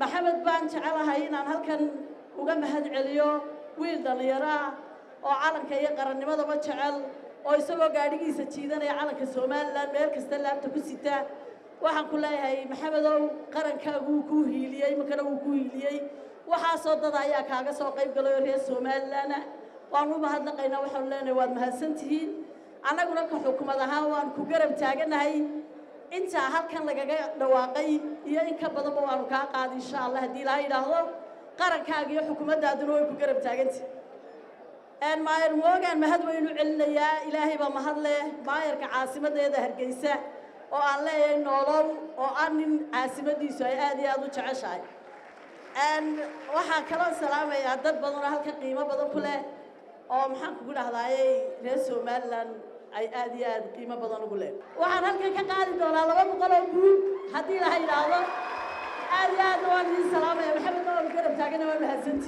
maxamed baan jecelahay inaan halkan uga mahad celiyo wiil dhallinyaro ah oo calanka iyo qarannimadaba jecel oo isagoo gaadhigiisa jiidanaya calanka somalilan meel kasta laabta ku sita. Waxaan ku leeyahay maxamedow qarankaagu wuu kuu hiiliyey makana wuu kuu hiiliyey. Waxaasoo dada ayaa kaaga soo qayb galayo reer somalilanna waan u mahadnaqaynaa waxaanu leenahay waad mahadsantihiin annaguna ka xukumad ahaan waan ku garab taaganahay intaa halkan lagaga dhawaaqay iyo in ka badanba waanu kaa qaada insha allah haddii ilaha yidhaahdo qarankaaga iyo xukuumaddaaduna way ku garab taagantah maayer moogaan mahad waynu celinayaa. Ilaahay baa mahad leh. Maayarka caasimaddeeda hargeysa oo aan leeyahay noolow oo aan nin caasimadiisu ay aad iyo aad u jeceshahay. Waxaan kaloo salaamayaa dad badan oo halkan qiimo badan ku leh oo maxaan kugu dhahdaayey reer somalilan ay aad iyo aad qiimo badan ugu leh. Waxaan halkan ka qaadi doonaa laba boqol oo guud haddii laha yidhaahdo aad iyo aadna waan idiin salaamaya maxamed oo garab taagana waa mahadsanti